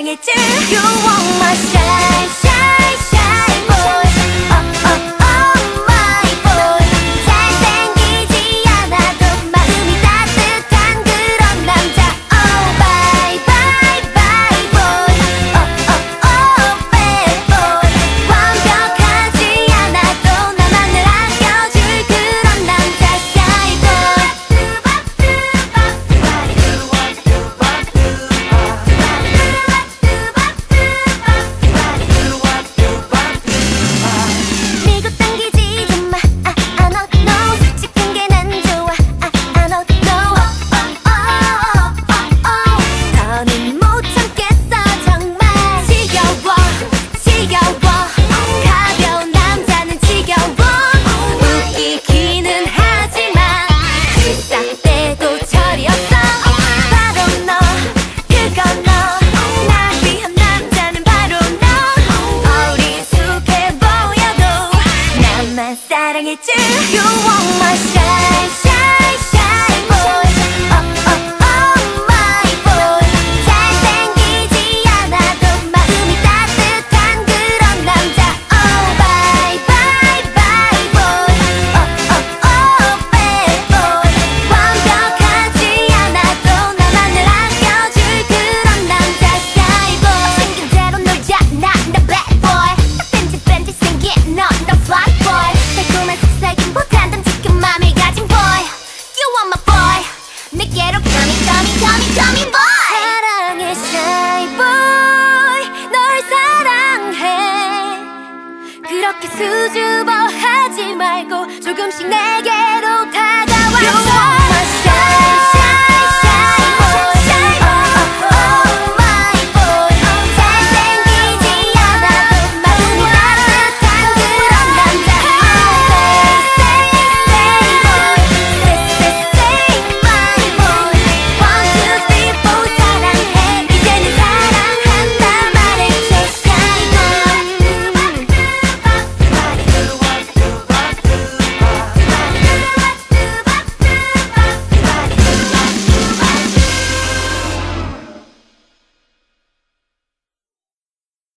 bring it to you. You want my space 수줍어 하지 말고 조금씩 내게